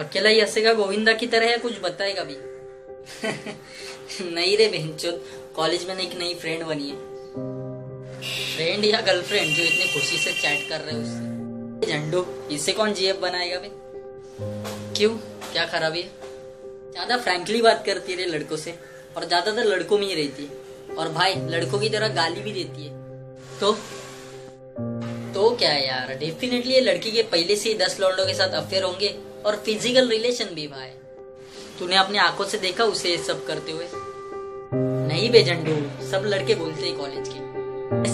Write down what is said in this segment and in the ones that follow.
अकेला ही हंसेगा, गोविंदा की तरह है कुछ बताएगा भी? नहीं रे बहन कॉलेज में एक नई फ्रेंड बनी है। फ्रेंड या गर्लफ्रेंड जो इतनी खुशी से चैट कर रहे उससे। झंडू, इसे कौन जीएफ बनाएगा भाई क्यों? क्या खराबी है? ज़्यादा फ्रैंकली बात करती है लड़कों से, और ज़्यादातर लड़कों में ही रहती है। और भाई, लड़कों की तरह गाली भी देती है। तो? तो क्या यार डेफिनेटली ये लड़की के पहले से ही दस लौंडों के साथ अफेयर होंगे। और फ़िज़िकल रिलेशन भी भाई तूने अपनी आँखों से देखा उसे सब करते हुए? नहीं बेजंडू सब लड़के बोलते हैं कॉलेज के।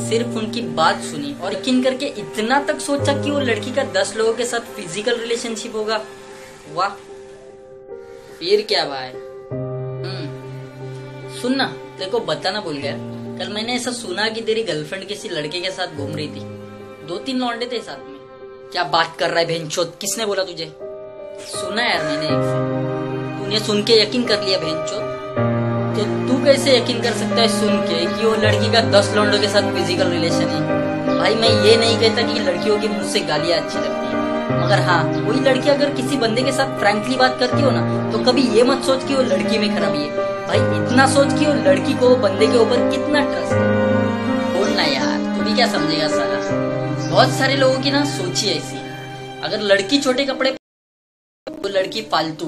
सिर्फ़ उनकी बात सुनी और यकीन करके इतना तक सोचा कि वो लड़की का दस लोगों के साथ फ़िज़िकल रिलेशनशिप होगा? वाह। फिर क्या भाई हम्म। सुन ना, तेरे को बताना भूल गया। कल मैंने ऐसा सुना कि तेरी गर्लफ्रेंड किसी लड़के के साथ घूम रही थी। दो तीन लौंडे थे साथ में। क्या बात कर रहा है भेंचोद किसने बोला तुझे? सुना यार मैंने एक से तूने सुन के यकीन कर लिया भेंचोद तो तू कैसे यकीन कर सकता है सुन के कि वो लड़की का दस लौंडों के साथ फ़िज़िकल रिलेशन है? भाई, मैं ये नहीं कहता कि लड़कियों की मुझसे गालियाँ अच्छी लगती है। मगर हाँ वही लड़की अगर किसी बंदे के साथ फ्रैंकली बात करती हो ना तो कभी ये मत सोच कि वो लड़की में खराबी है। भाई, इतना सोच कि वो लड़की को बंदे के ऊपर कितना ट्रस्ट है। बोलना यार, तू भी क्या समझेगा सारा बहुत सारे लोगों की ना सोची ऐसी। अगर लड़की छोटे कपड़े तो लड़की फालतू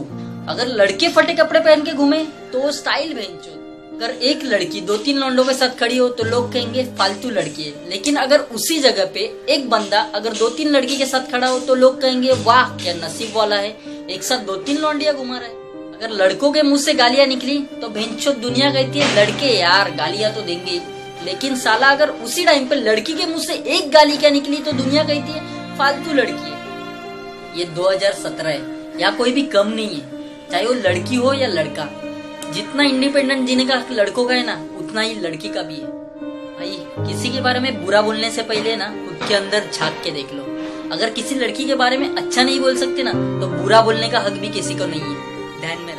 अगर लड़के फटे कपड़े पहन के घूमे तो स्टाइल बेंचो अगर एक लड़की दो तीन लौंडों के साथ खड़ी हो तो लोग कहेंगे, फालतू लड़की है। लेकिन अगर उसी जगह पे एक बंदा अगर दो तीन लड़की के साथ खड़ा हो तो लोग कहेंगे, वाह, क्या नसीब वाला है। एक साथ दो तीन लौंडिया घुमा रहा है। अगर लड़कों के मुँह से गालियाँ निकली तो भेंचो दुनिया कहती है, लड़के यार, गालियाँ तो देंगे लेकिन साला अगर उसी टाइम पे लड़की के मुँह से एक गाली क्या निकली तो दुनिया कहती है, फालतू लड़की है। ये 2017 है। या कोई भी कम नहीं है, चाहे वो लड़की हो या लड़का। जितना इंडिपेंडेंट जीने का लड़कों का है ना, उतना ही लड़की का भी है। भाई, किसी के बारे में बुरा बोलने से पहले ना, खुद के अंदर झाँक के देख लो। अगर किसी लड़की के बारे में अच्छा नहीं बोल सकते ना तो बुरा बोलने का हक भी किसी को नहीं है। ध्यान में